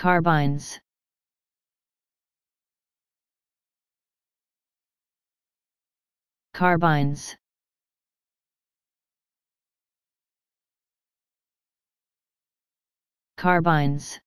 carbines. Carbines. Carbines.